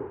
you